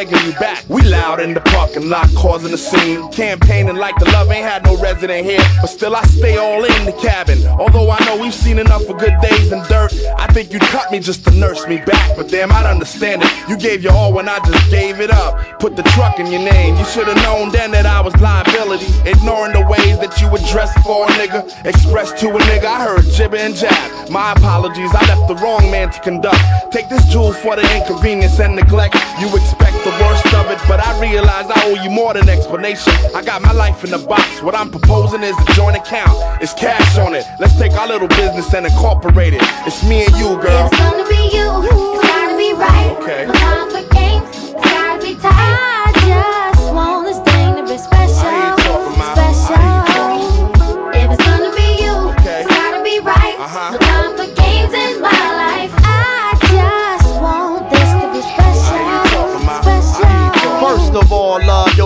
We loud in the parking lot, causing a scene. Campaigning like the love ain't had no resident here. But still, I stay all in the cabin. Although I know we've seen enough of good days and dirt. I think you'd cut me just to nurse me back. But damn, I'd understand it. You gave your all when I just gave it up. Put the truck in your name. You should've known then that I was liability. Ignoring the ways that you address for a nigga. Express to a nigga, I heard jibber and jab. My apologies, I left the wrong man to conduct. Take this jewel for the inconvenience and neglect. You expect the worst of it, but I realize I owe you more than explanation. I got my life in the box. What I'm proposing is a joint account. It's cash on it. Let's take our little business and incorporate it. It's me and you, girl. It's gonna be you. It's gotta be right. Okay.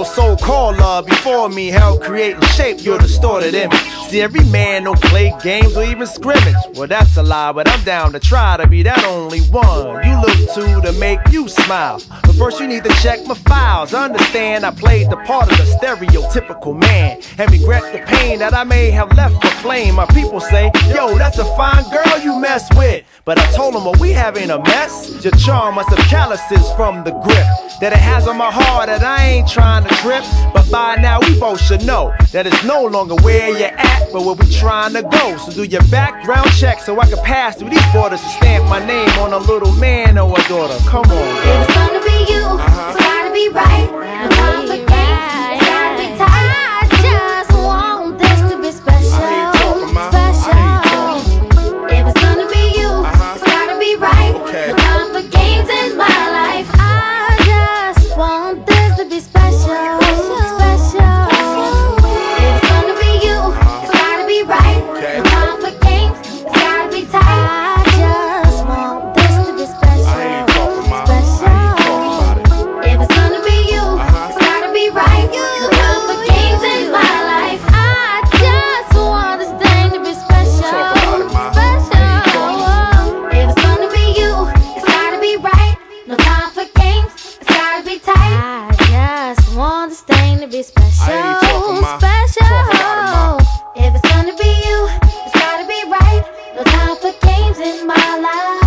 So-called love before me helped create and shape your distorted image. See, every man don't play games or even scrimmage. Well, that's a lie, but I'm down to try to be that only one you look to to make you smile. But first, you need to check my files. Understand I played the part of the stereotypical man and regret the pain that I may have left for flame. My people say, Yo, that's a fine girl you mess with. But I told him, well, we having a mess. Your charm must have calluses from the grip that it has on my heart that I ain't trying to trip. But by now, we both should know that it's no longer where you're at, but where we trying to go. So do your background check so I can pass through these borders and stamp my name on a little man or a daughter. Come on, girl. it's gonna be you, Uh-huh. Be special. I ain't talking, Ma. Special. Talk about it, Ma. If it's gonna be you, it's gotta be right. No time for games in my life.